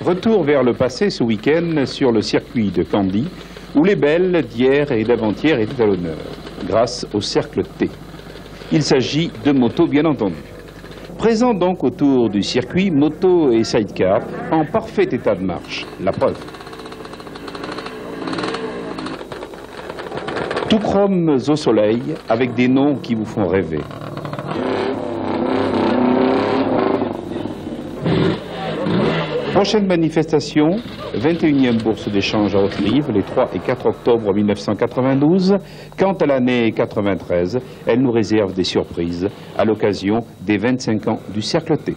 Retour vers le passé ce week-end sur le circuit de Candy, où les belles d'hier et d'avant-hier étaient à l'honneur, grâce au cercle T. Il s'agit de motos, bien entendu. Présent donc autour du circuit, moto et sidecar en parfait état de marche. La preuve. Tout chromes au soleil, avec des noms qui vous font rêver. Prochaine manifestation, 21e bourse d'échange à Haute-Rive, les 3 et 4 octobre 1992. Quant à l'année 93, elle nous réserve des surprises à l'occasion des 25 ans du Cercle T.